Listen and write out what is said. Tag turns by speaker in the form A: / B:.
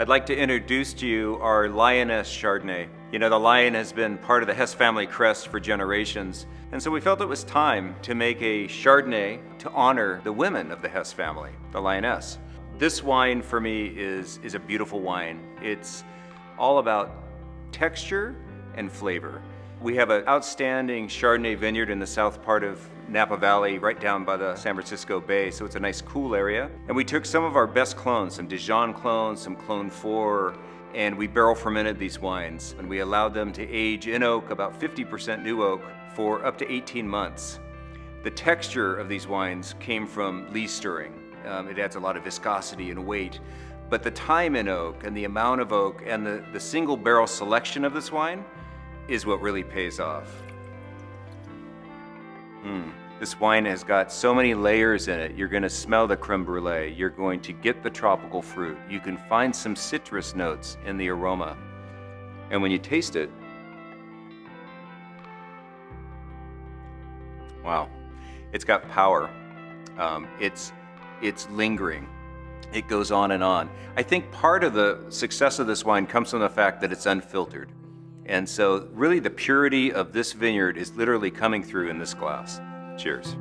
A: I'd like to introduce to you our Lioness Chardonnay. You know, the lion has been part of the Hess family crest for generations, and so we felt it was time to make a Chardonnay to honor the women of the Hess family, the Lioness. This wine for me is, is a beautiful wine. It's all about texture and flavor. We have an outstanding Chardonnay vineyard in the south part of Napa Valley, right down by the San Francisco Bay, so it's a nice cool area. And we took some of our best clones, some Dijon clones, some Clone 4, and we barrel fermented these wines. And we allowed them to age in oak, about 50% new oak, for up to 18 months. The texture of these wines came from lees stirring. Um, it adds a lot of viscosity and weight. But the time in oak and the amount of oak and the, the single barrel selection of this wine is what really pays off. Mm. This wine has got so many layers in it. You're going to smell the creme brulee. You're going to get the tropical fruit. You can find some citrus notes in the aroma. And when you taste it, wow, it's got power. Um, it's, it's lingering. It goes on and on. I think part of the success of this wine comes from the fact that it's unfiltered. And so really the purity of this vineyard is literally coming through in this glass. Cheers.